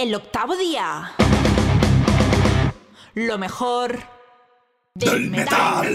El octavo día. Lo mejor del, metal.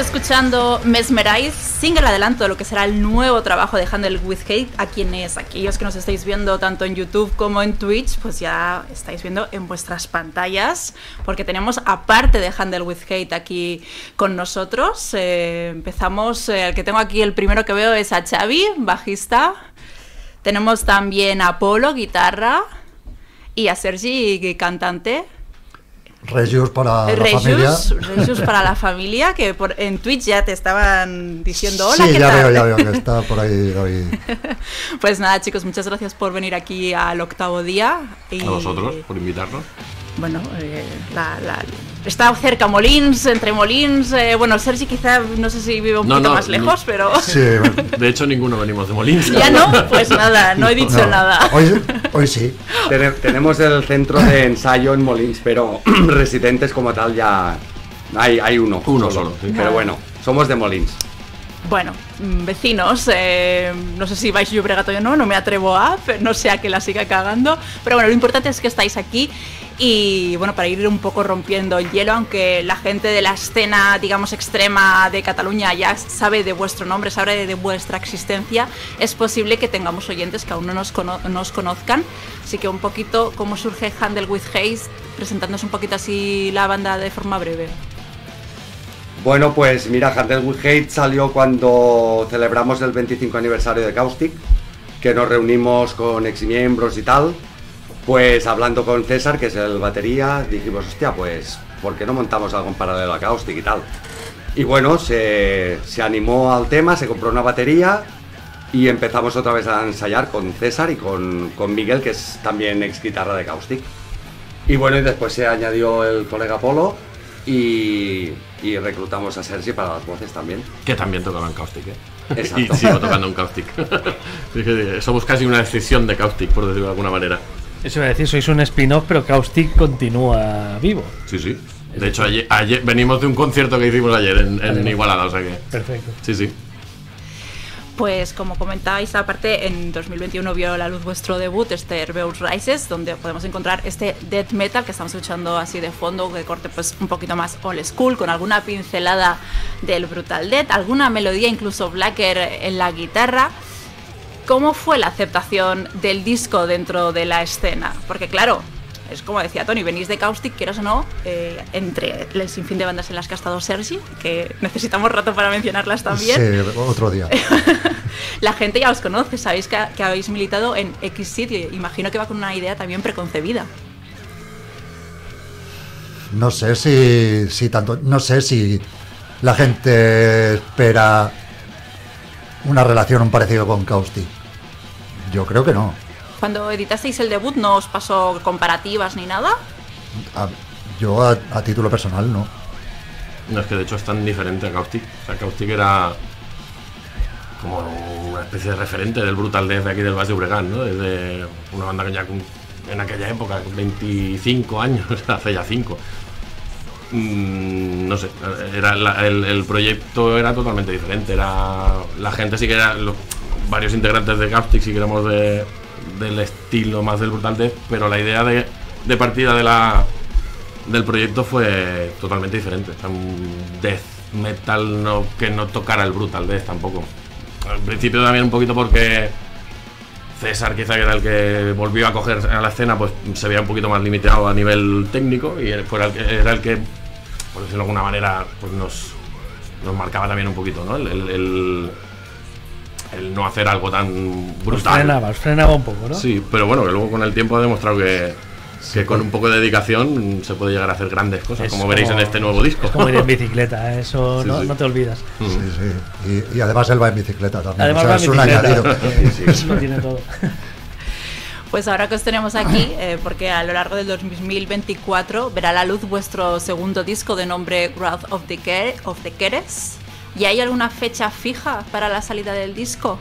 Escuchando Mesmerize, single adelanto de lo que será el nuevo trabajo de Handle with Hate. A quienes, aquellos que nos estáis viendo tanto en YouTube como en Twitch, pues ya estáis viendo en vuestras pantallas, porque tenemos aparte de Handle with Hate aquí con nosotros. Eh, empezamos, eh, el que tengo aquí, el primero que veo es a Xavi, bajista. Tenemos también a Polo, guitarra, y a Sergi, cantante. Regius para la familia. Regius para la familia, que por, en Twitch ya te estaban diciendo hola, sí, ¿qué ya tal? veo, ya veo que está por ahí David. Pues nada, chicos, muchas gracias por venir aquí al octavo día. Y, A vosotros por invitarnos. Bueno, eh, la- la- está cerca Molins, entre Molins. eh, bueno, Sergi quizá, no sé si vive un No, poquito no, más lejos, pero... Sí, De hecho, ninguno venimos de Molins. Ya no, pues nada, no he dicho no, nada. Hoy, hoy sí. Tene- tenemos el centro de ensayo en Molins, pero residentes como tal ya hay, hay uno. Uno solo, sí. Pero bueno, somos de Molins. Bueno, mm, vecinos, eh, no sé si vais Llobregat o no, no me atrevo a, no sea que la siga cagando, pero bueno, lo importante es que estáis aquí y bueno, para ir un poco rompiendo el hielo, aunque la gente de la escena, digamos, extrema de Cataluña ya sabe de vuestro nombre, sabe de vuestra existencia, es posible que tengamos oyentes que aún no nos, cono- nos conozcan, así que un poquito cómo surge Handle with Haze, presentándonos un poquito así la banda de forma breve. Bueno, pues mira, Handle with Hate salió cuando celebramos el 25 aniversario de Caustic, que nos reunimos con exmiembros y tal. Pues hablando con César, que es el batería, dijimos, hostia, pues, ¿por qué no montamos algo en paralelo a Caustic y tal? Y bueno, se, se animó al tema, se compró una batería y empezamos otra vez a ensayar con César y con, con Miguel, que es también ex guitarra de Caustic. Y bueno, y después se añadió el colega Polo y, y reclutamos a Sergi para las voces también. Que también tocaba en Caustic, ¿eh? Exacto. Y sigo tocando en Caustic. Somos casi una decisión de Caustic, por decirlo de alguna manera. Eso iba a decir, sois un spin-off, pero Caustic continúa vivo. Sí, sí. De hecho, ayer, ayer- venimos de un concierto que hicimos ayer en, en Igualada, o sea que. Perfecto. Sí, sí. Pues como comentáis, aparte en 2021 vio la luz vuestro debut, este Herbeus Rises, donde podemos encontrar este death metal que estamos escuchando así de fondo, de corte pues un poquito más old school, con alguna pincelada del brutal death, alguna melodía incluso blacker en la guitarra. ¿Cómo fue la aceptación del disco dentro de la escena? Porque claro, es como decía Tony, venís de Caustic, quieras o no, eh, entre el sinfín de bandas en las que ha estado Sergi, que necesitamos rato para mencionarlas también. Sí, otro día. La gente ya os conoce, sabéis que, que habéis militado en X sitio. Imagino que va con una idea también preconcebida. No sé si, si tanto, no sé si la gente espera una relación, un parecido con Caustic. Yo creo que no. Cuando editasteis el debut, ¿no os pasó comparativas ni nada? A- yo a, a título personal no. No es que de hecho es tan diferente a Caustic. O sea, Caustic era como una especie de referente del Brutal Death de aquí del Valle de Obregán, ¿no? Desde una banda que ya en aquella época, con 25 años, hace ya 5. Mm, no sé, era la- el, el proyecto era totalmente diferente. Era la gente sí que era varios integrantes de Caustic sí que éramos de, del estilo más del Brutal Death, pero la idea de, partida del proyecto fue totalmente diferente. Un death metal no, que no tocara el brutal death tampoco. Al principio también un poquito porque César quizá que era el que volvió a coger a la escena, pues se veía un poquito más limitado a nivel técnico y fuera el que- era el que, por decirlo de alguna manera, pues nos, marcaba también un poquito, ¿no? El no hacer algo tan Os brutal. frenaba, os frenaba un poco, ¿no? Sí, pero bueno, que luego con el tiempo ha demostrado que, que con un poco de dedicación se puede llegar a hacer grandes cosas, Es como veréis en este nuevo disco. Es como ir en bicicleta, ¿eh? eso Sí, no, sí. no te olvidas. Mm. Sí, sí. Y, y además él va en bicicleta también. Además o sea, va en es un bicicleta. añadido. Sí, sí, lo tiene todo. Pues ahora que os tenemos aquí, eh, porque a lo largo del 2024 verá la luz vuestro segundo disco de nombre Wrath of the, Care- of the Keres. ¿Y hay alguna fecha fija para la salida del disco?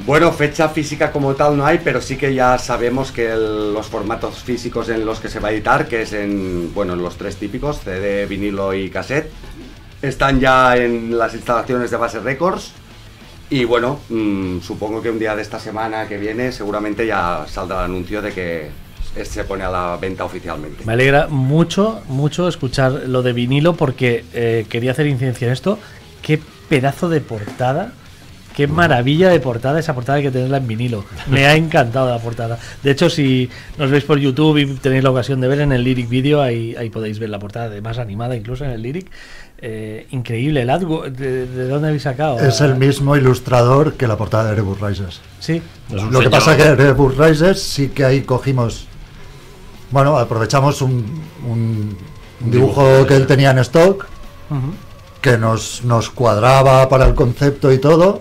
Bueno, fecha física como tal no hay, pero sí que ya sabemos que los formatos físicos en los que se va a editar, que es en, bueno, en los tres típicos, CD, vinilo y cassette, están ya en las instalaciones de Base Records. Y bueno, mm, supongo que un día de esta semana que viene seguramente ya saldrá el anuncio de que es- se pone a la venta oficialmente. Me alegra mucho, mucho escuchar lo de vinilo porque eh, quería hacer incidencia en esto. Qué pedazo de portada. Qué maravilla de portada esa portada hay que tenerla en vinilo. Me ha encantado la portada. De hecho, si nos veis por YouTube y tenéis la ocasión de ver en el lyric video, ahí, ahí podéis ver la portada, de más animada incluso en el lyric. Eh, increíble. El artwork, ¿de, de dónde habéis sacado? Es el mismo ilustrador que la portada de Erebus Rises. Sí. Es Lo que pasa que Erebus Rises sí que ahí cogimos. Bueno, aprovechamos un, un- un dibujo Dibujo, que él tenía en stock, que nos, nos cuadraba para el concepto y todo.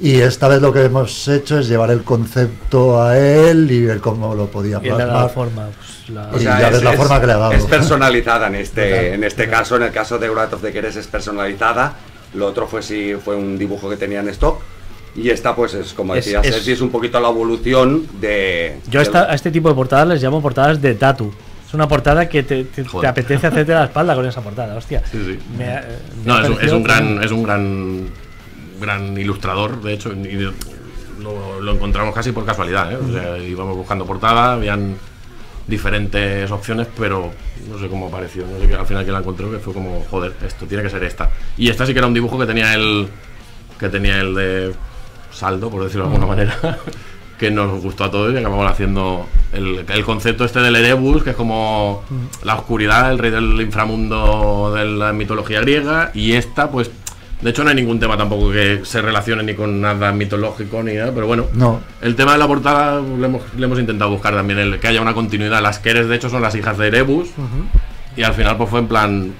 Y esta vez lo que hemos hecho es llevar el concepto a él y ver cómo lo podía Y le plasmar. forma. pues, la- O sea, ya ves la forma que le ha dado. Es personalizada en este, Claro, en este caso, en el caso de Wrath of the Keres es personalizada. Lo otro fue sí, fue un dibujo que tenía en stock. Y esta, pues, es como Es- decía es- Sergi, es un poquito la evolución de. Yo a, del- esta- a este tipo de portadas les llamo portadas de tatu. Es una portada que te, te- te Joder. apetece hacerte la espalda con esa portada, hostia. Sí, sí. Me ha- me No, es un, es parecido un gran, como- es un gran, gran ilustrador, de hecho, y lo, lo encontramos casi por casualidad, ¿eh? O sea, íbamos buscando portada, habían diferentes opciones, pero no sé cómo apareció, no sé qué, al final que la encontró, que fue como, joder, esto tiene que ser esta. Y esta sí que era un dibujo que tenía el, que tenía el de saldo, por decirlo de alguna manera, que nos gustó a todos y acabamos haciendo el, el concepto este del Erebus, que es como la oscuridad, el rey del inframundo de la mitología griega, y esta, pues, de hecho no hay ningún tema tampoco que se relacione ni con nada mitológico ni nada, pero bueno, No, el tema de la portada le hemos, le hemos intentado buscar también el que haya una continuidad. Las Keres, de hecho, son las hijas de Erebus. Y al final, pues fue en plan.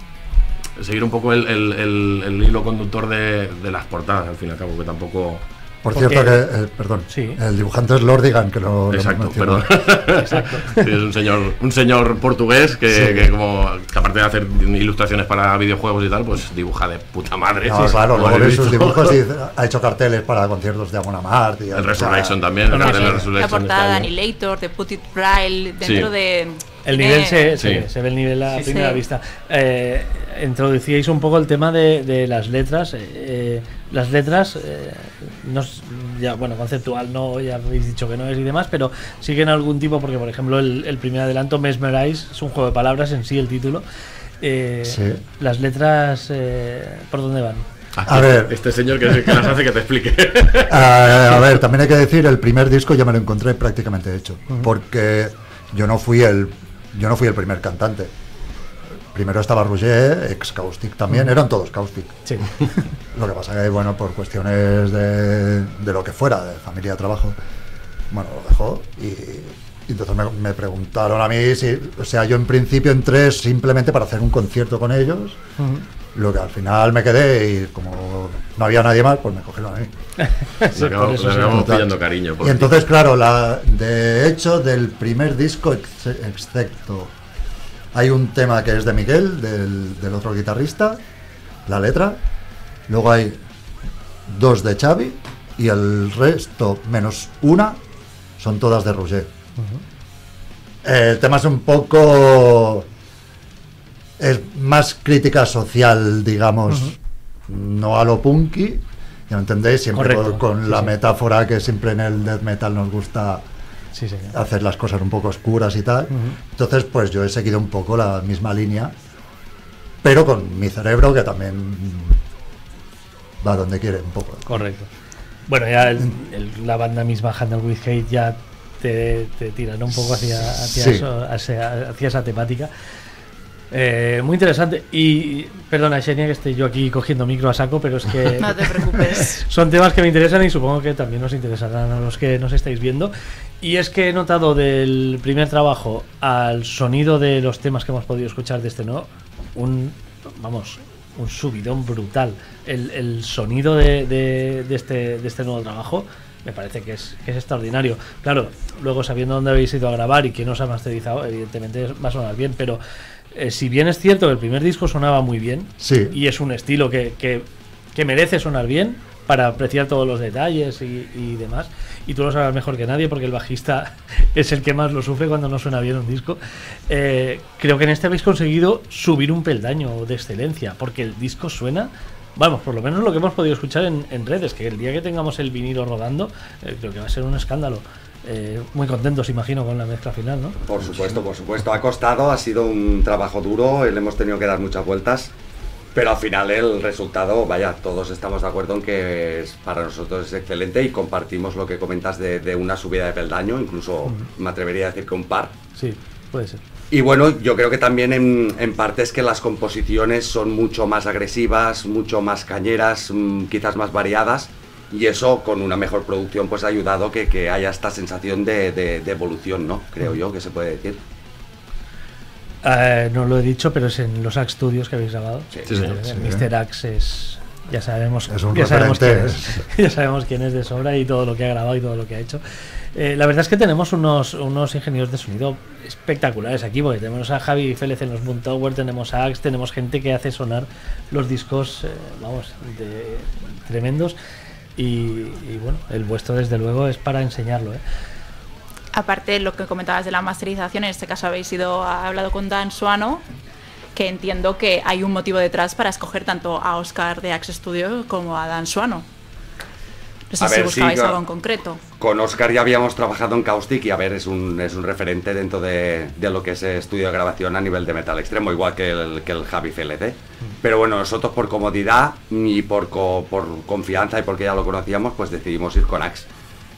Seguir un poco el, el- el- el hilo conductor de, de las portadas, al fin y al cabo, que tampoco. Por Porque- cierto que, eh, perdón, Sí. el dibujante es Lordigan, que lo, lo Exacto, mencionó. perdón. Sí, es un señor, un señor portugués que, Sí. que como que aparte de hacer ilustraciones para videojuegos y tal, pues dibuja de puta madre. No, Sí, claro, luego ves sus dibujos y ha hecho carteles para conciertos de Amon Mart y El Resurrection también, el cartel de. Resurrection La portada de. Annihilator, de Put It Braille, dentro Sí. de... El nivel se, Sí. se- se ve el nivel a Sí, primera sí. vista. Eh, introducíais un poco el tema de, de las letras. eh, las letras, eh, no ya, bueno, conceptual no, ya habéis dicho que no es y demás, pero siguen algún tipo, porque por ejemplo el, el primer adelanto, Mesmerize, es un juego de palabras en sí el título. Eh, Sí. Las letras, eh, ¿por dónde van? Aquí, A ver. Este señor que, es el que las hace que te explique. Ah, a ver, también hay que decir, el primer disco ya me lo encontré prácticamente hecho, porque yo no fui el yo no fui el primer cantante. Primero estaba Roger, ex Caustic también, eran todos Caustic. Sí. Lo que pasa que, bueno, por cuestiones de, de lo que fuera, de familia, trabajo, bueno, lo dejó y, y entonces me, me preguntaron a mí si, o sea, yo en principio entré simplemente para hacer un concierto con ellos, lo que al final me quedé y como no había nadie más, pues me cogieron a mí. Sí, por eso sí. pillando cariño. por Y entonces, claro, la, de hecho, del primer disco, ex- excepto, hay un tema que es de Miguel, del, del otro guitarrista, la letra, luego hay dos de Xavi y el resto, menos una, son todas de Roger. El tema es un poco... Es más crítica social, digamos, no a lo punky, ya me entendéis, siempre Correcto, con, sí, la sí. metáfora que siempre en el death metal nos gusta Sí, hacer las cosas un poco oscuras y tal. Entonces, pues yo he seguido un poco la misma línea, pero con mi cerebro que también va donde quiere un poco. Correcto. Bueno, ya el- el- la banda misma, Handle with Hate, ya te, te tira ¿no? un poco hacia, hacia, Sí. eso- hacia, hacia esa temática. Eh, muy interesante. Y perdona, Xenia, que estoy yo aquí cogiendo micro a saco, pero es que No te preocupes. son temas que me interesan y supongo que también nos interesarán a los que nos estáis viendo. Y es que he notado del primer trabajo al sonido de los temas que hemos podido escuchar de este no, un, vamos, un subidón brutal. El, el sonido de, de- de este, de este nuevo trabajo me parece que es, que es extraordinario. Claro, luego sabiendo dónde habéis ido a grabar y quién os ha masterizado, evidentemente va a sonar bien, pero eh, si bien es cierto que el primer disco sonaba muy bien, Sí. y es un estilo que, que- que merece sonar bien para apreciar todos los detalles y, y demás. Y tú lo sabes mejor que nadie porque el bajista es el que más lo sufre cuando no suena bien un disco. Eh, creo que en este habéis conseguido subir un peldaño de excelencia porque el disco suena, vamos, por lo menos lo que hemos podido escuchar en, en redes, que el día que tengamos el vinilo rodando, eh, creo que va a ser un escándalo. Eh, muy contentos, imagino, con la mezcla final, ¿no? Por supuesto, por supuesto. Ha costado, ha sido un trabajo duro, le hemos tenido que dar muchas vueltas, pero al final el resultado, vaya, todos estamos de acuerdo en que es- para nosotros es excelente y compartimos lo que comentas de, de una subida de peldaño, incluso me atrevería a decir que un par. Sí, puede ser. Y bueno, yo creo que también en, en parte es que las composiciones son mucho más agresivas, mucho más cañeras, mm, quizás más variadas. Y eso con una mejor producción pues ha ayudado que, que haya esta sensación de, de- de evolución, ¿no? Creo yo que se puede decir. Eh, no lo he dicho, pero es en los Axe Studios que habéis grabado. Sí, Sí, señor. Eh, Sí. Mr. Axe es. Ya sabemos, Es un ya, sabemos quién es, ya sabemos quién es de sobra y todo lo que ha grabado y todo lo que ha hecho. Eh, la verdad es que tenemos unos, unos ingenieros de sonido espectaculares aquí, porque tenemos a Javi Félez en los Moon Tower, tenemos a Axe, tenemos gente que hace sonar los discos, eh, vamos, de, tremendos. Y, y bueno, el vuestro desde luego es para enseñarlo. ¿eh? Aparte, lo que comentabas de la masterización, en este caso habéis ido ha hablado con Dan Suano, que entiendo que hay un motivo detrás para escoger tanto a Oscar de Axe Studio como a Dan Suano. No sé A si ver, sí, buscabais claro. algo en concreto. Con Oscar ya habíamos trabajado en Caustic y a ver, es un, es un referente dentro de, de lo que es estudio de grabación a nivel de metal extremo, igual que el, que el Javi Félez. Pero bueno, nosotros por comodidad y por, por confianza y porque ya lo conocíamos, pues decidimos ir con Axe.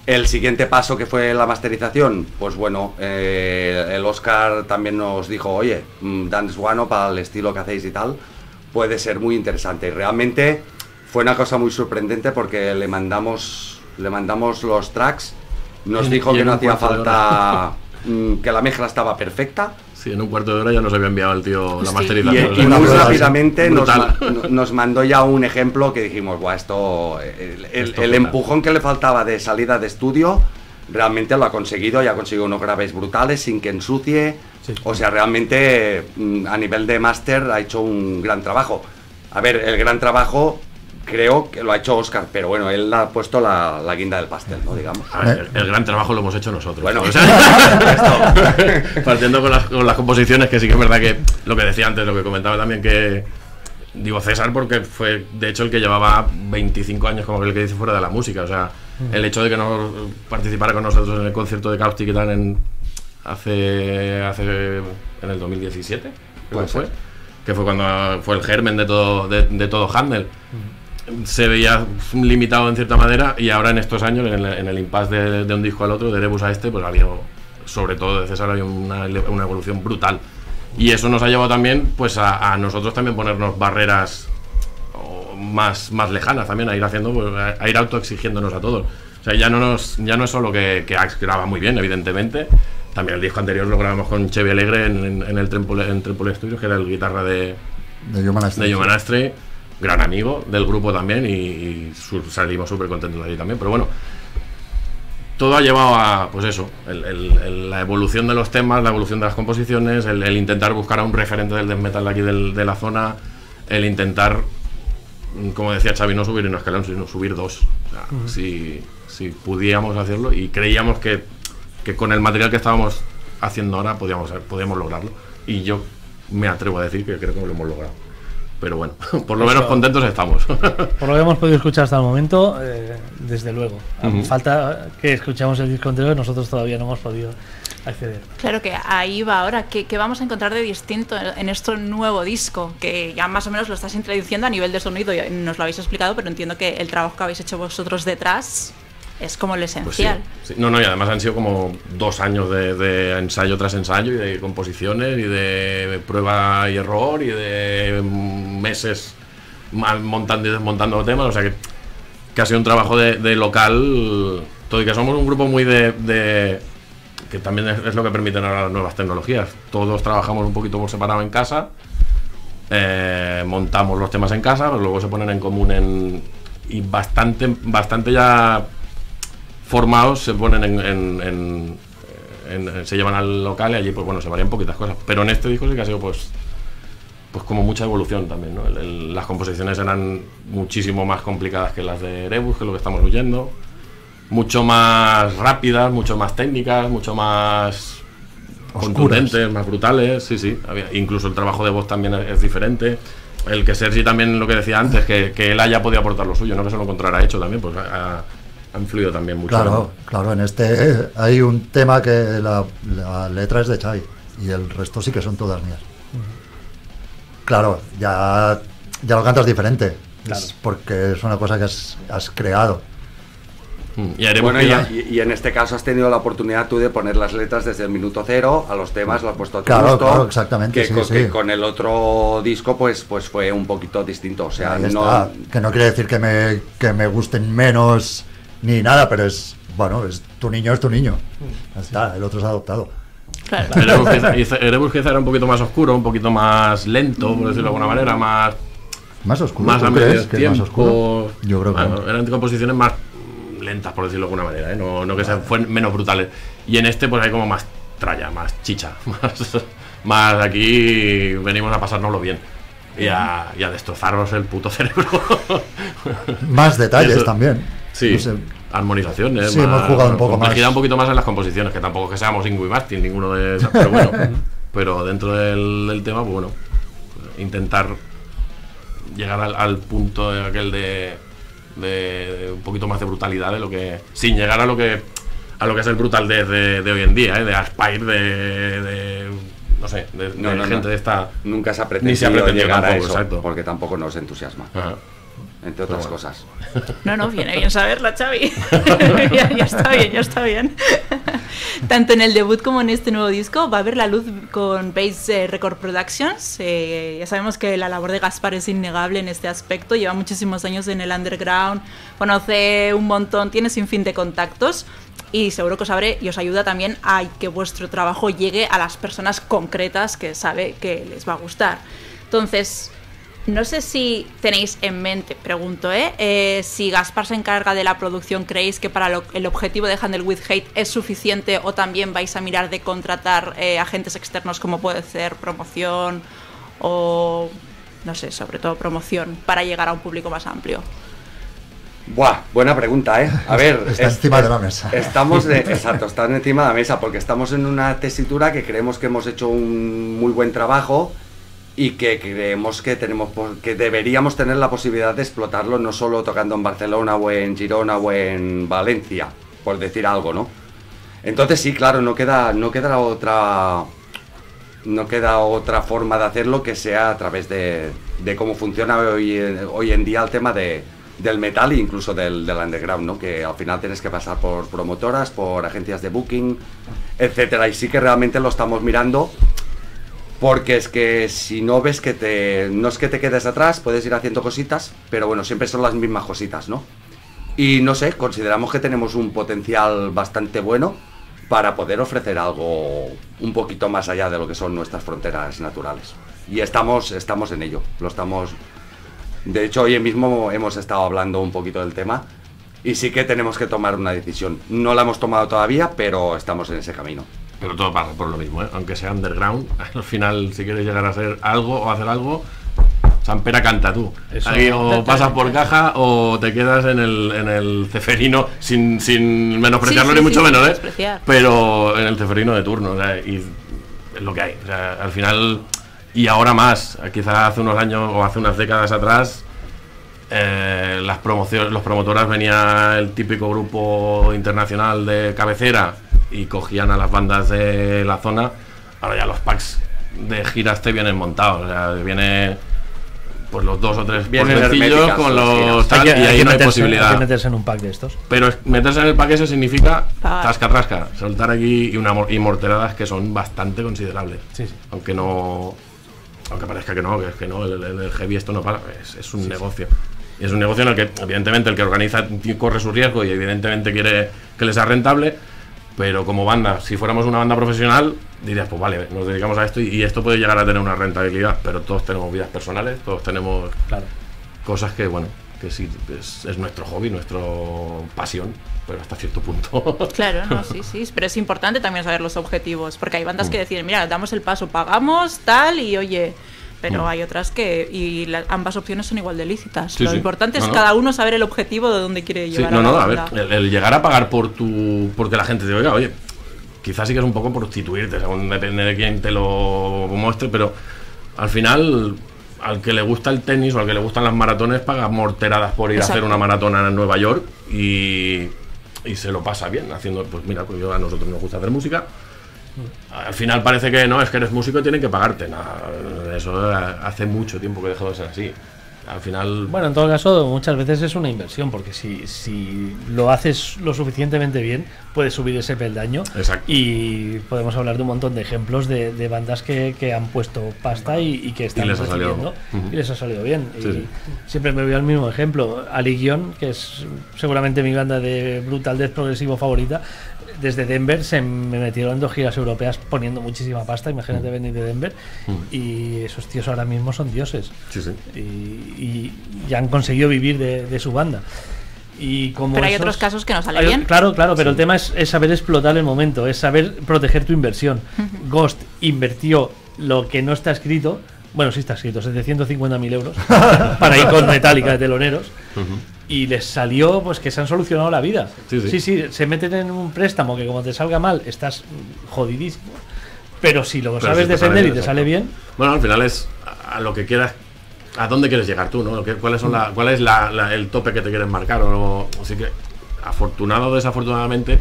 El siguiente paso que fue la masterización, pues bueno, eh, el Oscar también nos dijo, oye, mm, Dance Guano para el estilo que hacéis y tal, puede ser muy interesante. Y realmente fue una cosa muy sorprendente porque le mandamos, le mandamos los tracks, nos dijo que no hacía falta, mm, que la mezcla estaba perfecta. Sí, en un cuarto de hora ya nos había enviado el tío la Sí. Y, masterización. y o sea, muy rápidamente nos, nos mandó ya un ejemplo que dijimos, Buah, esto, el, el- Esto el peta". empujón que le faltaba de salida de estudio, realmente lo ha conseguido y ha conseguido unos graves brutales sin que ensucie. Sí. O sea, realmente mm, a nivel de máster ha hecho un gran trabajo. A ver, el gran trabajo creo que lo ha hecho Oscar, pero bueno, él ha puesto la, la guinda del pastel, ¿no? Digamos. A ver, el, el gran trabajo lo hemos hecho nosotros. Bueno. O sea, partiendo con las, con las composiciones, que sí que es verdad que lo que decía antes, lo que comentaba también que. Digo César porque fue de hecho el que llevaba 25 años como el que dice fuera de la música. O sea, el hecho de que no participara con nosotros en el concierto de Caustic y tal en, hace, hace en el 2017, creo que fue, ser. que fue cuando fue el germen de todo, de, de todo Handel se veía limitado en cierta manera y ahora en estos años, en el, en el impasse de, de un disco al otro, de Erebus a este, pues había, sobre todo de César, había una, una evolución brutal. Y eso nos ha llevado también pues a, a nosotros también ponernos barreras más, más lejanas también, a ir haciendo, pues, a, a ir autoexigiéndonos a todos. O sea, ya no, nos, ya no es solo que, que Axe graba muy bien, evidentemente. También el disco anterior lo grabamos con Chevy Alegre en, en, en el en Temple Studios, que era el guitarra de, De Human Astray. Gran amigo del grupo también y, salimos súper contentos de allí también. Pero bueno, todo ha llevado a, pues eso, el- el- el- la evolución de los temas, la evolución de las composiciones, el, intentar buscar a un referente del death metal de aquí del- de la zona, el intentar, mm, como decía Xavi, no subir un escalón, sino subir dos. O sea, si, si pudiéramos hacerlo y creíamos que, que con el material que estábamos haciendo ahora podíamos, podíamos lograrlo. Y yo me atrevo a decir que creo que lo hemos logrado. Pero bueno, por lo menos contentos estamos. Por lo que hemos podido escuchar hasta el momento, eh, desde luego. Ujú. Falta que escuchamos el disco entero y nosotros todavía no hemos podido acceder. Claro que ahí va ahora. ¿Qué, qué vamos a encontrar de distinto en en este nuevo disco? Que ya más o menos lo estás introduciendo a nivel de sonido, y nos lo habéis explicado, pero entiendo que el trabajo que habéis hecho vosotros detrás es como lo Pues sí, esencial. sí. No, no, y además han sido como dos años de, de ensayo tras ensayo y de composiciones y de prueba y error y de meses montando y desmontando los temas. O sea que, que ha sido un trabajo de, de local. Todo y que somos un grupo muy de. de- que también es, es lo que permiten ahora las nuevas tecnologías. Todos trabajamos un poquito por separado en casa. eh, montamos los temas en casa, pero luego se ponen en común en. Y bastante, bastante ya formados se ponen en, en- en- en- se llevan al local y allí pues bueno se varían poquitas cosas. Pero en este disco sí que ha sido pues pues como mucha evolución también ¿no? El- el- las composiciones eran muchísimo más complicadas que las de Erebus que es lo que estamos oyendo mucho más rápidas mucho más técnicas mucho más Oscuras. contundentes más brutales sí sí. Había- incluso el trabajo de voz también es, es diferente. El que Sergi también lo que decía antes que, que él haya podido aportar lo suyo no que se lo encontrara hecho también pues ha influido también mucho Claro, claro, en este eh, hay un tema que la, la letra es de Chai y el resto sí que son todas mías. Claro, ya, ya lo cantas diferente, Claro. es porque es una cosa que has, has creado. Mm, Y haremos Bueno, y, y- y en este caso has tenido la oportunidad tú de poner las letras desde el minuto cero a los temas, lo has puesto a tu Claro, gusto, claro, exactamente, Que, sí, con, sí. que con el otro disco pues, pues fue un poquito distinto. O sea, no. Que no quiere decir que me, que me gusten menos ni nada, pero es, bueno, es tu niño es tu niño. Ya está, el otro es adoptado. Claro. Erebus quizá- era un poquito más oscuro, un poquito más lento, por decirlo de alguna manera, más, Más oscuro. más ¿tú a medio es más oscuro? tiempo. Yo creo que Bueno, no. eran composiciones más lentas, por decirlo de alguna manera, ¿eh? no, no que sean fueran menos brutales. Y en este, pues hay como más tralla, más chicha, más, más aquí venimos a pasárnoslo bien. Y a, y a destrozaros el puto cerebro. Más detalles Eso- también. Sí, No sé, armonizaciones. Sí, hemos jugado un poco más. un poquito más en las composiciones, que tampoco es que seamos Ingui Martin, ninguno de esas, pero bueno. pero dentro del, del tema, pues bueno, intentar llegar al, al punto de aquel de, de- de un poquito más de brutalidad de lo que. sin llegar a lo que a lo que es el brutal de, de- de hoy en día, ¿eh? de Aspire, de, de- no sé, de, No, de no, gente no. de esta. nunca se ha Ni pretendido se ha pretendido llegar a tampoco, eso, exacto. porque tampoco nos entusiasma, Ajá. Entre otras bueno. cosas. No, no, viene bien saberla, Xavi. ya, ya está bien, ya está bien. Tanto en el debut como en este nuevo disco va a ver la luz con Base eh, Record Productions. Eh, ya sabemos que la labor de Gaspar es innegable en este aspecto. Lleva muchísimos años en el underground, conoce un montón, tiene sin fin de contactos y seguro que os abre y os ayuda también a que vuestro trabajo llegue a las personas concretas que sabe que les va a gustar. Entonces, no sé si tenéis en mente, pregunto, ¿eh? Eh, si Gaspar se encarga de la producción, ¿creéis que para lo- el objetivo de Handle with Hate es suficiente o también vais a mirar de contratar eh, agentes externos como puede ser promoción o, no sé, sobre todo promoción para llegar a un público más amplio? Buah, buena pregunta, ¿eh? A ver. Está encima de la mesa. Estamos de. Exacto, están encima de la mesa porque estamos en una tesitura que creemos que hemos hecho un muy buen trabajo y que creemos que tenemos que deberíamos tener la posibilidad de explotarlo no solo tocando en Barcelona o en Girona o en Valencia, por decir algo, ¿no? Entonces sí, claro, no queda no queda otra no queda otra forma de hacerlo que sea a través de, de cómo funciona hoy, hoy en día el tema de, del metal e incluso del, del underground, ¿no? Que al final tienes que pasar por promotoras, por agencias de booking, etcétera. Y sí que realmente lo estamos mirando porque es que si no ves que te... No es que te quedes atrás, puedes ir haciendo cositas, pero bueno, siempre son las mismas cositas, ¿no? Y no sé, consideramos que tenemos un potencial bastante bueno para poder ofrecer algo un poquito más allá de lo que son nuestras fronteras naturales. Y estamos, estamos en ello, lo estamos... De hecho, hoy mismo hemos estado hablando un poquito del tema y sí que tenemos que tomar una decisión. No la hemos tomado todavía, pero estamos en ese camino. Pero todo pasa por lo mismo, ¿eh? aunque sea underground. Al final, si quieres llegar a hacer algo o hacer algo, Sampera canta tú. Eso. Ahí o pasas por caja o te quedas en el, en el ceferino sin, sin menospreciarlo Sí, ni sí, mucho sí, menos, ¿eh? Pero en el ceferino de turno, o sea, y es lo que hay. O sea, al final, y ahora más, quizás hace unos años o hace unas décadas atrás, eh, las promociones, los promotoras venía el típico grupo internacional de cabecera y cogían a las bandas de la zona. Ahora ya los packs de giras te vienen montados, o sea, viene pues los dos o tres herméticas con los tal, Hay que- y hay ahí no hay meterse- posibilidad. hay que meterse en un pack de estos. Pero es- meterse en el pack eso significa Pagar. rasca, rasca, soltar aquí y, una, y morteradas que son bastante considerables. Sí, sí. Aunque no. Aunque parezca que no, que es que no, el, el- heavy esto no para, es, es un negocio. Y es un negocio en el que, evidentemente, el que organiza corre su riesgo y, evidentemente, quiere que le sea rentable. Pero como banda, si fuéramos una banda profesional, dirías, pues vale, nos dedicamos a esto y, y esto puede llegar a tener una rentabilidad. Pero todos tenemos vidas personales, todos tenemos Claro. cosas que, bueno, que sí, es, es nuestro hobby, nuestra pasión, pero hasta cierto punto. Claro, no, sí, sí, pero es importante también saber los objetivos, porque hay Mm. bandas que deciden, mira, damos el paso, pagamos, tal, y oye, pero Mm. hay otras que, y la- ambas opciones son igual de lícitas. Sí, Lo sí. importante No, es no. cada uno saber el objetivo de dónde quiere Sí, llevar no, a la no, a ver, banda. el, el llegar a pagar por tu. porque la gente te oiga, oye, quizás sí que es un poco prostituirte, según depende de quién te lo muestre, pero al final. Al que le gusta el tenis o al que le gustan las maratones paga morteradas por ir a hacer Exacto. una maratona en Nueva York y, y se lo pasa bien haciendo, pues mira, pues yo a nosotros nos gusta hacer música. Al final parece que no, es que eres músico y tienen que pagarte. Eso hace mucho tiempo que dejó de ser así. Al final, Bueno, en todo caso, muchas veces es una inversión, porque si, si lo haces lo suficientemente bien, puedes subir ese peldaño. Exacto. Y podemos hablar de un montón de ejemplos de, de bandas que, que han puesto pasta y, y que están les ha salido. recibiendo, Ujú. y les ha salido bien. Sí, y sí. siempre me voy al mismo ejemplo. Aligion, que es seguramente mi banda de brutal death progresivo favorita, desde Denver se me metieron en dos giras europeas poniendo muchísima pasta. Imagínate Mm. venir de Denver. Y esos tíos ahora mismo son dioses sí, sí. y, y- y han conseguido vivir de, de su banda. Y como Pero hay esos- otros casos que no sale hay- bien. Claro, claro, pero el tema es, es saber explotar el momento, es saber proteger tu inversión. Ghost invirtió lo que no está escrito, bueno, sí está escrito, 750.000 euros para ir con Metallica de teloneros. Y les salió pues que se han solucionado la vida. Sí, sí. sí, se meten en un préstamo que como te salga mal, estás jodidísimo. Pero si lo Pero sabes si defender y te sale bien, Bueno, al final es a lo que quieras, a dónde quieres llegar tú, ¿no? ¿Qué- ¿Cuáles son la, ¿Cuál es la- la- el tope que te quieres marcar? O, así que, afortunado o desafortunadamente,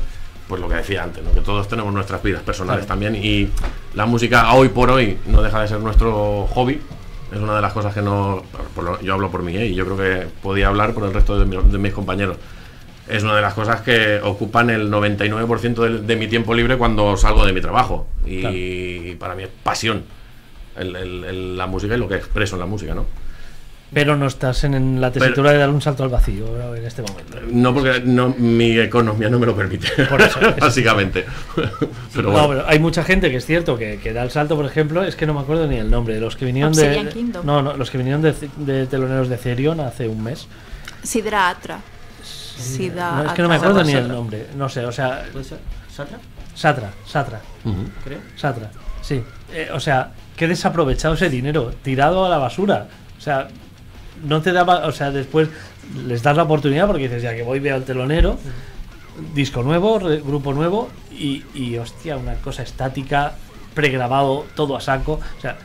pues lo que decía antes, ¿no? que todos tenemos nuestras vidas personales Claro. también y la música hoy por hoy no deja de ser nuestro hobby. Es una de las cosas que no. por lo- yo hablo por mí, ¿eh? y yo creo que podía hablar por el resto de, mi- de mis compañeros. Es una de las cosas que ocupan el 99% de, de mi tiempo libre cuando salgo de mi trabajo. Y para mí es pasión el- el- el- la música y lo que expreso en la música, ¿no? Pero no estás en, en la tesitura de dar un salto al vacío en este momento. No porque no, mi economía no me lo permite, Por eso, básicamente. Pero No, bueno, pero hay mucha gente que es cierto que, que da el salto, por ejemplo, es que no me acuerdo ni el nombre, de los que vinieron Obsidian de. Kingdom. No, no, los que vinieron de, de teloneros de Cerion hace un mes. Sidra Atra. Sidra No, es que no me acuerdo ni el nombre. No sé, o sea, ¿Puede ser? ¿Satra? Satra, Satra. Creo. Satra, sí. Eh, o sea, qué desaprovechado ese dinero, tirado a la basura. O sea, no te daba, o sea, después les das la oportunidad porque dices, ya que voy, veo al telonero, disco nuevo, re- grupo nuevo y, y, hostia, una cosa estática, pregrabado, todo a saco. O sea,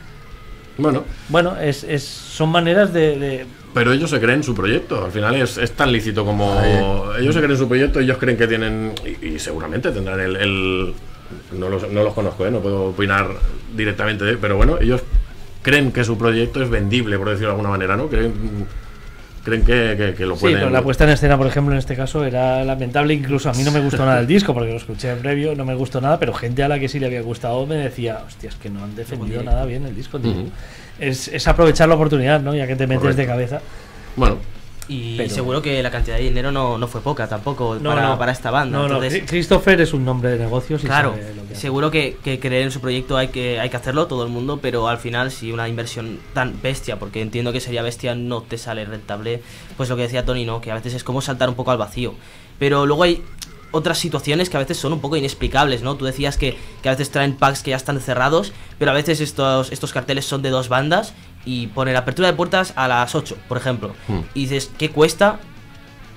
bueno, bueno, es, es, son maneras de, de- pero ellos se creen su proyecto. Al final es, es tan lícito como. Ellos se creen su proyecto, ellos creen que tienen. Y, y seguramente tendrán el. el- no, los, no los conozco, ¿eh? no puedo opinar directamente, de- pero bueno, ellos creen que su proyecto es vendible, por decirlo de alguna manera, ¿no? Creen, creen que, que- que lo Sí, pueden. pero la puesta en escena, por ejemplo, en este caso era lamentable. Incluso a mí no me gustó nada el disco porque lo escuché en previo, no me gustó nada, pero gente a la que sí le había gustado me decía, hostia, es que no han defendido nada bien el disco, tío. Es, es aprovechar la oportunidad, ¿no? Ya que te metes Correcto. de cabeza. Bueno, Y Pero- seguro que la cantidad de dinero no, no fue poca tampoco No, para, no. para esta banda. Entonces, Christopher es un nombre de negocios y Claro, sabe lo que hace. seguro que, que creer en su proyecto hay que, hay que hacerlo todo el mundo, pero al final si una inversión tan bestia, porque entiendo que sería bestia, no te sale rentable, pues lo que decía Tony, ¿no? Que a veces es como saltar un poco al vacío. Pero luego hay otras situaciones que a veces son un poco inexplicables, ¿no? Tú decías que, que a veces traen packs que ya están cerrados, pero a veces estos, estos carteles son de dos bandas y ponen apertura de puertas a las 8, por ejemplo. Hmm. Y dices, ¿qué cuesta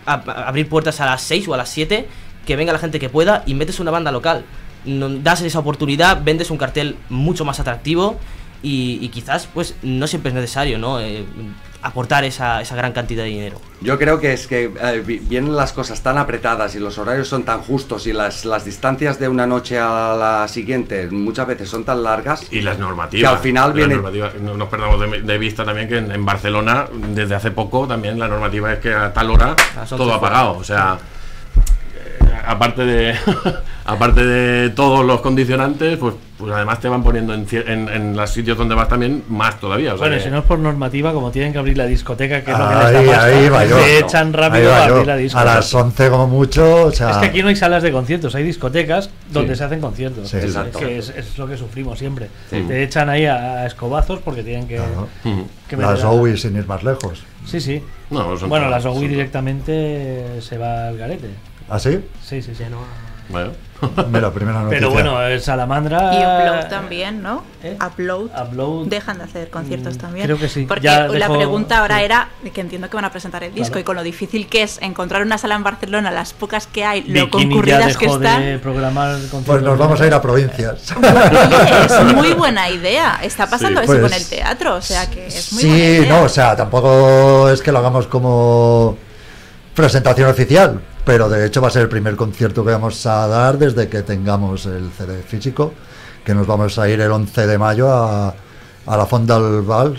abrir puertas a las 6 o a las 7, que venga la gente que pueda y metes una banda local. Das esa oportunidad, vendes un cartel mucho más atractivo y, y quizás pues no siempre es necesario, ¿no? Eh, aportar esa, esa gran cantidad de dinero. Yo creo que es que eh, vi- vienen las cosas tan apretadas y los horarios son tan justos y las, las distancias de una noche a la siguiente muchas veces son tan largas. Y las normativas. Que al final viene- no nos perdamos de, de vista también que en, en Barcelona, desde hace poco, también la normativa es que a tal hora A las 11 todo apagado. O sea, eh, aparte de aparte de todos los condicionantes, pues, pues además te van poniendo en, cier- en, en los sitios donde vas también más todavía. O sea Bueno, que- si no es por normativa, como tienen que abrir la discoteca, que es lo que les Ahí, da pasta, ahí va yo. se echan rápido a abrir la A discoteca. las 11 como mucho, o sea... Es que aquí no hay salas de conciertos, hay discotecas donde Sí. se hacen conciertos. Sí, Exacto. Que es, es lo que sufrimos siempre. Sí. Te echan ahí a, a escobazos porque tienen que. Claro. Que Las meter a- OWI sin ir más lejos. Sí, sí. No, bueno, todas- las OWI directamente se va al garete. ¿Ah, sí? Sí, sí, sí. Bueno. Mira, primera noticia. Pero bueno, el Salamandra. Y Upload también, ¿no? ¿Eh? Upload. Upload. Dejan de hacer conciertos Mm, también. creo que sí. Porque Ya la dejó- pregunta ahora sí. era que entiendo que van a presentar el disco Claro. y con lo difícil que es encontrar una sala en Barcelona, las pocas que hay, lo Bikini ya concurridas que dejó están. de programar conciertos. Pues nos vamos a ir a provincias. Oye, es muy buena idea. Está pasando Sí, eso pues, con el teatro, o sea que es muy sí, buena idea. no, o sea, tampoco es que lo hagamos como presentación oficial, pero de hecho va a ser el primer concierto que vamos a dar desde que tengamos el CD físico, que nos vamos a ir el 11 de mayo a, a la Font del Val,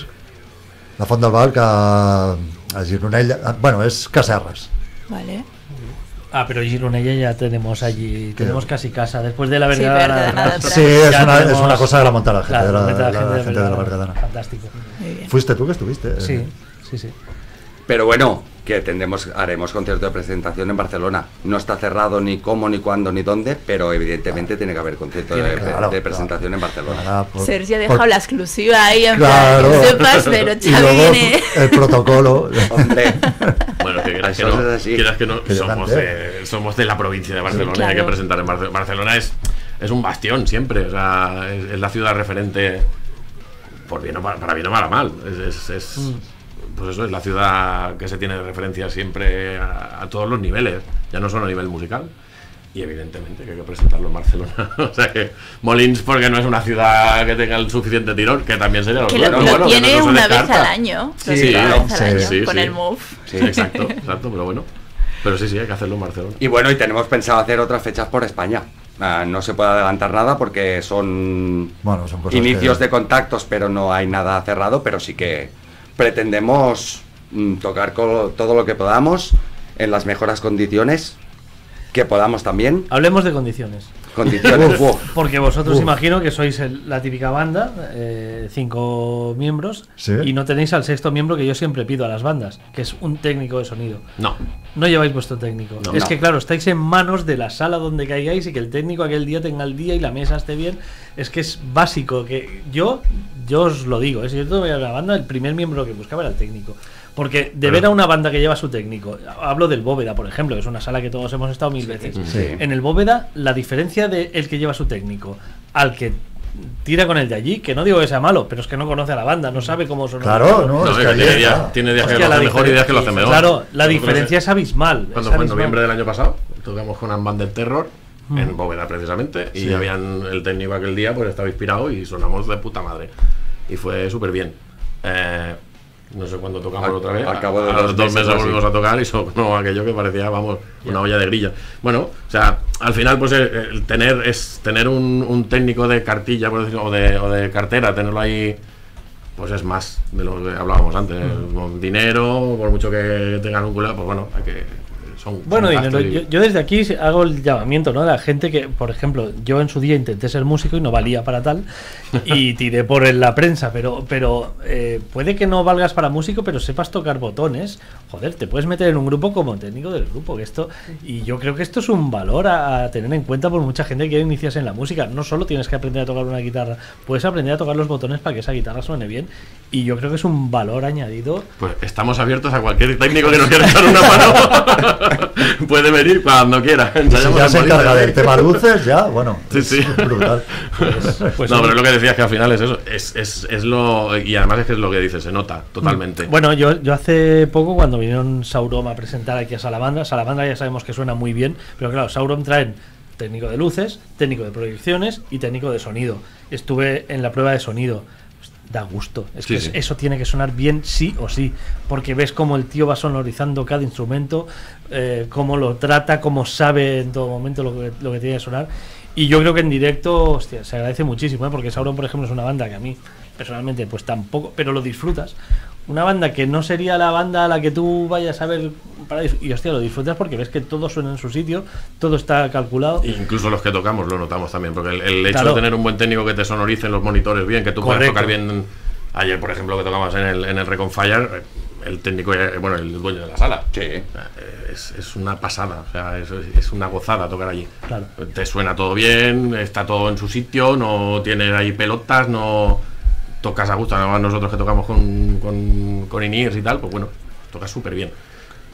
la Font del Val, que a, a Gironella, bueno, es Caserras. Vale. Ah, pero Gironella ya tenemos allí. Tenemos casi casa. Después de la Sí, de atrás. Sí, es una, es una cosa de la montar la gente, Claro, de la, la gente de la. Fantástico. Muy bien. ¿Fuiste tú que estuviste? eh? Sí, sí, sí. Pero bueno, que tendremos, haremos concierto de presentación en Barcelona. No está cerrado ni cómo, ni cuándo, ni dónde, pero evidentemente tiene que haber concierto de, Claro, de claro. presentación en Barcelona. Por- Sergio ha por- dejado la exclusiva ahí en Claro. plan, sepas, pero y Xavi luego viene. el protocolo. Hombre, Bueno, que quieras que no, es así. quieras que no, somos, de, somos de la provincia de Barcelona y hay que Claro. presentar en Barcelona. Barcelona es, es un bastión siempre, o sea, es, es la ciudad referente, por bien o para, para bien o para mal. Es, es- es- Mm. Pues eso, es la ciudad que se tiene de referencia siempre a, a todos los niveles, ya no solo a nivel musical. Y evidentemente que hay que presentarlo en Barcelona. o sea que Molins, porque no es una ciudad que tenga el suficiente tirón, que también sería lo Que bueno, lo bueno, que tiene no se una vez al año. Sí, tiene claro. vez al Sí, año sí, con sí. el Move. Sí, exacto, exacto, pero bueno. Pero sí, sí, hay que hacerlo en Barcelona. y bueno, y tenemos pensado hacer otras fechas por España. Ah, no se puede adelantar nada porque son Bueno, son cosas inicios que- de contactos, pero no hay nada cerrado, pero sí que pretendemos mm, tocar todo lo que podamos en las mejores condiciones que podamos también. Hablemos de condiciones. Condiciones. Uf. Porque vosotros Uf. imagino que sois el- la típica banda, eh, cinco miembros, Sí. y no tenéis al sexto miembro que yo siempre pido a las bandas, que es un técnico de sonido. No. No lleváis vuestro técnico. No. es No. que, claro, estáis en manos de la sala donde caigáis y que el técnico aquel día tenga el día y la mesa esté bien. Es que es básico. que Yo yo os lo digo, es cierto, a la banda, el primer miembro que buscaba era el técnico. Porque de Pero- ver a una banda que lleva su técnico, hablo del Bóveda, por ejemplo, que es una sala que todos hemos estado mil veces. Sí. En el Bóveda, la diferencia de el que lleva su técnico al que tira con el de allí, que no digo que sea malo, pero es que no conoce a la banda, no sabe cómo son. Claro, no, No, es que tiene, días, tiene días que Hostia, lo la hace mejor y días que lo hace mejor. Claro, la diferencia eh, es abismal. Cuando fue en noviembre del año pasado, tocamos con Unbanded Terror En Bóveda precisamente y Sí. habían el técnico aquel día pues estaba inspirado y sonamos de puta madre y fue súper bien. Eh, no sé cuándo tocamos Al- otra vez. al cabo de a los dos meses volvimos a tocar y sonó aquello que parecía, vamos, una olla de grilla. Bueno, o sea, al final, pues el, el tener es tener un, un técnico de cartilla, por decirlo, o de, o de cartera, tenerlo ahí, pues es más de lo que hablábamos antes. Mm. Con dinero, por mucho que tengan un culo, pues bueno, hay que. Son, Bueno, son dinero. Yo, yo desde aquí hago el llamamiento, ¿no? De la gente que, por ejemplo, yo en su día intenté ser músico y no valía para tal y tiré por en la prensa, pero, pero eh, puede que no valgas para músico, pero sepas tocar botones. Joder, te puedes meter en un grupo como técnico del grupo. Que esto y yo creo que esto es un valor a, a tener en cuenta por mucha gente que quiere iniciarse en la música. No solo tienes que aprender a tocar una guitarra, puedes aprender a tocar los botones para que esa guitarra suene bien. Y yo creo que es un valor añadido Pues estamos abiertos a cualquier técnico que nos quiera echar una mano. Puede venir cuando quiera. Si ya se encarga del tema luces, ya, bueno, Sí, es sí. brutal. Pues no, sí. pero lo que decías que al final es eso. Es, es, es lo. Y además es que es lo que dices, se nota totalmente. Bueno, yo, yo hace poco, cuando vinieron Sauron a presentar aquí a Salamandra, Salamandra ya sabemos que suena muy bien, pero claro, Sauron traen técnico de luces, técnico de proyecciones y técnico de sonido. Estuve en la prueba de sonido. da gusto. Es Sí, que sí. eso tiene que sonar bien sí o sí, porque ves cómo el tío va sonorizando cada instrumento, eh, cómo lo trata, cómo sabe en todo momento lo que, lo que tiene que sonar. Y yo creo que en directo, hostia, se agradece muchísimo, ¿eh? porque Sauron, por ejemplo, es una banda que a mí personalmente pues tampoco, pero lo disfrutas. Una banda que no sería la banda a la que tú vayas a ver para y hostia, lo disfrutas porque ves que todo suena en su sitio, todo está calculado. Incluso los que tocamos lo notamos también, porque el, el hecho Claro. de tener un buen técnico que te sonorice en los monitores bien, que tú puedas Correcto. tocar bien. Ayer, por ejemplo, que tocamos en el, en el Recon Fire, eh, el técnico, eh, bueno, el dueño de la sala. Sí. Eh, Es, es una pasada, o sea, es, es una gozada tocar allí. Claro. Te suena todo bien, está todo en su sitio, no tiene ahí pelotas, no tocas a gusto. Además, nosotros que tocamos con, con, con y tal, pues bueno, tocas súper bien.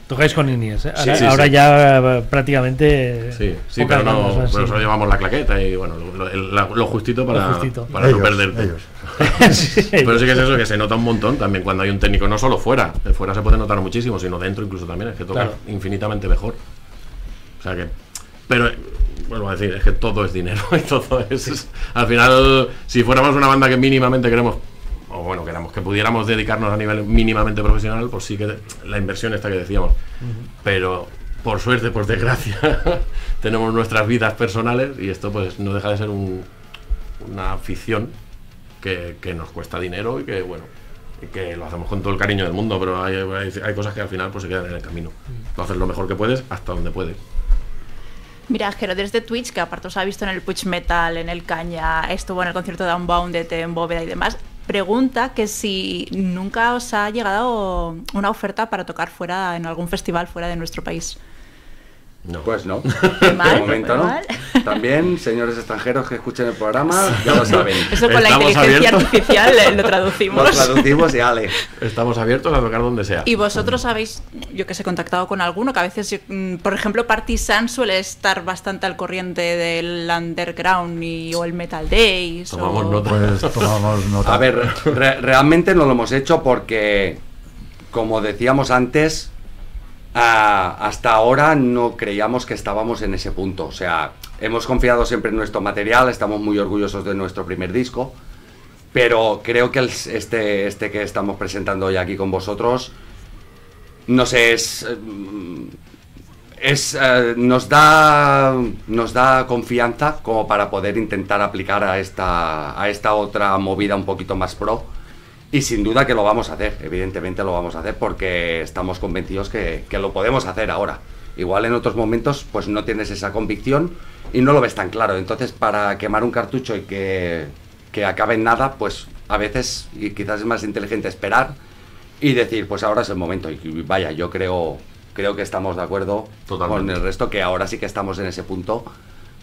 Tocáis con Inies, ¿eh? Ahora, sí, ahora sí. ya eh, prácticamente. Sí, sí, pero no, pero solo llevamos la claqueta y bueno, lo, lo- la- lo justito para, Lo justito. para ellos, no perderte. ellos. Sí. Pero sí que es eso, que se nota un montón también cuando hay un técnico, no solo fuera, de fuera se puede notar muchísimo, sino dentro incluso también, es que toca Claro. infinitamente mejor. O sea que, pero eh, vuelvo a decir, es que todo es dinero y todo es, al final, si fuéramos una banda que mínimamente queremos, o bueno, queramos que pudiéramos dedicarnos a nivel mínimamente profesional, pues sí que la inversión esta que decíamos. Pero por suerte, por desgracia, tenemos nuestras vidas personales y esto pues no deja de ser un- una afición que, que nos cuesta dinero y que bueno y que lo hacemos con todo el cariño del mundo pero hay, hay- hay cosas que al final pues se quedan en el camino. Lo haces lo mejor que puedes hasta donde puedes. Mira, Jero, desde Twitch, que aparte os ha visto en el Push Metal, en el Caña, estuvo en el concierto de Unbounded, en Bóveda y demás, pregunta que si nunca os ha llegado una oferta para tocar fuera, en algún festival fuera de nuestro país. No Pues no. Qué mal, de momento qué no. mal. También, señores extranjeros que escuchen el programa, ya lo saben. Eso con la inteligencia abiertos. artificial eh, lo Lo traducimos. traducimos y ale. estamos abiertos a tocar donde sea Y vosotros habéis, yo que sé, contactado con alguno, que a veces, mm, por ejemplo, Partisan suele estar bastante al corriente del underground y, o el Metal Days. Tomamos o- nota. Pues tomamos nota. A ver, re- realmente no lo hemos hecho porque, como decíamos antes, ah, hasta ahora no creíamos que estábamos en ese punto. O sea, hemos confiado siempre en nuestro material, estamos muy orgullosos de nuestro primer disco, pero creo que este, este que estamos presentando hoy aquí con vosotros, no sé, es... es, eh, nos, da, nos da confianza como para poder intentar aplicar a esta, a esta otra movida un poquito más pro. Y sin duda que lo vamos a hacer, evidentemente lo vamos a hacer porque estamos convencidos que, que lo podemos hacer ahora. Igual en otros momentos pues no tienes esa convicción y no lo ves tan claro. Entonces para quemar un cartucho y que, que acabe en nada, pues a veces y quizás es más inteligente esperar y decir pues ahora es el momento. Y vaya, yo creo, creo que estamos de acuerdo Totalmente. con el resto, que ahora sí que estamos en ese punto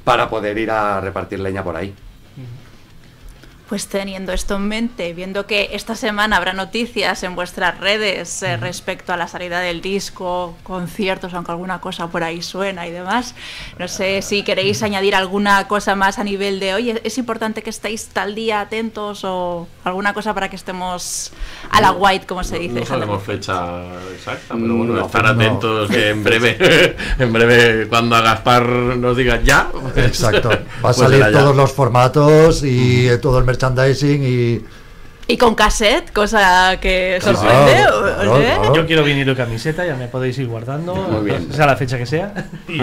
para poder ir a repartir leña por ahí. Pues teniendo esto en mente, viendo que esta semana habrá noticias en vuestras redes eh, respecto a la salida del disco, conciertos, aunque alguna cosa por ahí suena y demás, no sé si queréis añadir alguna cosa más a nivel de, oye, es importante que estéis tal día atentos o alguna cosa para que estemos a la white, como se dice. no sabemos fecha exacta pero bueno No, estar no. atentos que en breve en breve cuando a Gaspar nos diga ya pues- Exacto. Va a pues salir ya. todos los formatos y todo el merchandising y Y con cassette, cosa que Claro, sorprende. ¿o- claro, o- claro. Yo quiero vinilo y camiseta, ya me podéis ir guardando. Muy bien. Sea la fecha que sea. Y-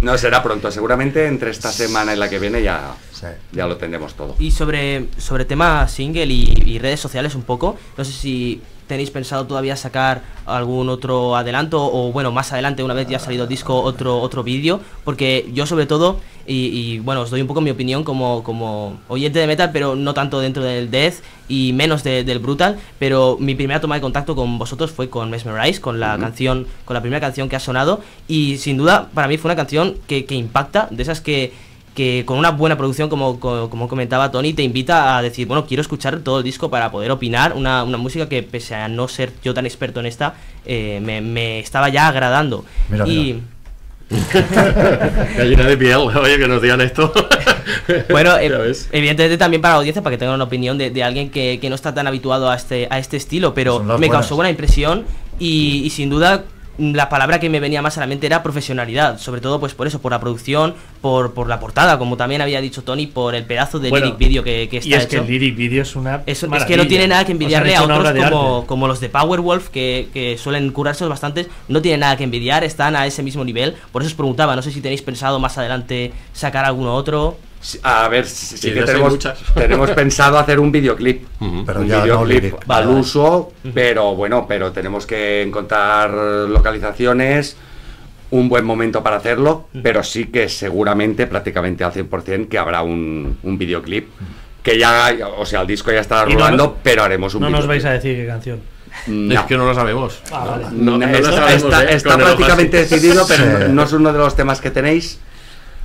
No será pronto, seguramente entre esta semana y la que viene ya, Sí. ya lo tendremos todo. Y sobre, sobre tema single y, y redes sociales un poco, no sé si tenéis pensado todavía sacar algún otro adelanto o bueno, más adelante, una vez ya ha salido el disco, otro, otro vídeo, porque yo sobre todo, y, y, bueno, os doy un poco mi opinión como, como oyente de metal, pero no tanto dentro del death y menos de- del brutal, pero mi primera toma de contacto con vosotros fue con Mesmerize, con la canción, con la primera canción que ha sonado, y sin duda para mí fue una canción que, que impacta, de esas que que con una buena producción, como, co- como comentaba Tony, te invita a decir, bueno, quiero escuchar todo el disco para poder opinar. Una, una música que, pese a no ser yo tan experto en esta, eh, me, me estaba ya agradando. Mira, y gallina de piel oye que nos digan esto bueno, eh, evidentemente también para la audiencia, para que tengan una opinión de, de alguien que, que no está tan habituado a este, a este estilo, pero me buenas. causó buena impresión y, y sin duda la palabra que me venía más a la mente era profesionalidad, sobre todo pues por eso, por la producción, por, por la portada, como también había dicho Tony, por el pedazo de Bueno, lyric video que, que está Y es hecho. que el lyric video es una. Es que no tiene nada que envidiarle a otros como, como los de Powerwolf, que, que suelen curarse bastante. No tienen nada que envidiar, están a ese mismo nivel. Por eso os preguntaba, no sé si tenéis pensado más adelante sacar alguno otro. A ver, sí, que tenemos, pensado hacer un videoclip. Pero un ya no videoclip lyric. al uso, pero bueno, pero tenemos que encontrar localizaciones, un buen momento para hacerlo, pero sí que seguramente, prácticamente al 100%, que habrá un, un videoclip. Que ya, o sea, el disco ya estará no rolando, nos- pero haremos un No nos vais a decir qué canción. No. Es que no lo sabemos. Ah, vale. No, no lo está, sabemos, está- ¿eh? está prácticamente decidido, pero Sí. no- no es uno de los temas que tenéis.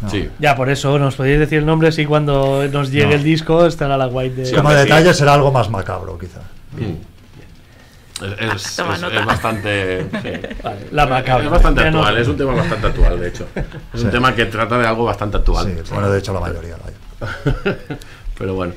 Sí. Ya, por eso, nos podéis decir el nombre si cuando nos llegue No. el disco estará la white de. Sí, Como detalle será algo más macabro, quizá. Es, es- Toma es- nota. es bastante. sí. Vale, la macabra. Es bastante actual, es un tema bastante actual, de hecho. Es Sí. un tema que trata de algo bastante actual. Sí, bueno, de hecho la mayoría. Pero bueno.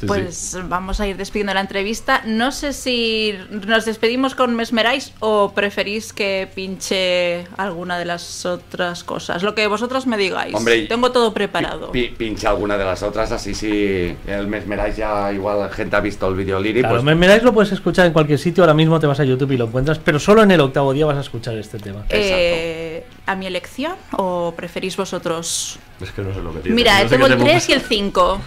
Sí, sí. Pues vamos a ir despidiendo la entrevista. No sé si nos despedimos con Mesmerize o preferís que pinche alguna de las otras cosas. Lo que vosotros me digáis. Hombre, Tengo todo preparado. Pi- pincha alguna de las otras, así si el Mesmerize ya igual gente ha visto el video lyric, Claro, pues Me Miráis lo puedes escuchar en cualquier sitio. Ahora mismo te vas a YouTube y lo encuentras, pero solo en el octavo día vas a escuchar este tema. Eh, ¿A mi elección o preferís vosotros? Es que no sé lo que tiene. Mira, No sé tengo qué el tema- 3 y el 5.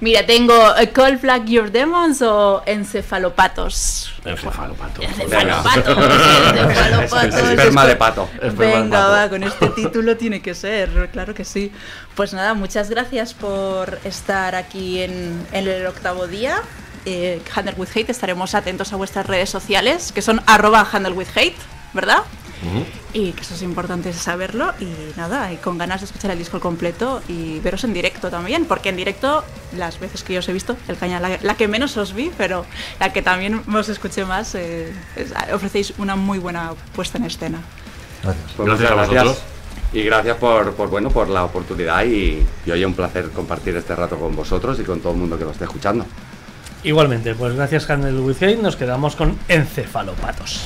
Mira, tengo eh, Call Black Your Demons o Encefalopatos. Encefalopato. Encefalopatos. encefalopatos. Es esperma de pato. Venga, va, con este título tiene que ser, claro que sí. Pues nada, muchas gracias por estar aquí en, en el octavo día. Eh, Handle with Hate, estaremos atentos a vuestras redes sociales, que son arroba handle with hate, ¿verdad? Ujú. Y que eso es importante saberlo. Y nada, y con ganas de escuchar el disco completo y veros en directo también, porque en directo, las veces que yo os he visto, el caña, la, la que menos os vi, pero la que también os escuché más, eh, es- ofrecéis una muy buena puesta en escena. Gracias. Pues Gracias muchas a vosotros. Y gracias por, por, bueno, por la oportunidad y, y hoy un placer compartir este rato con vosotros y con todo el mundo que lo esté escuchando. Igualmente, pues gracias Handel with Hate, nos quedamos con encefalopatos.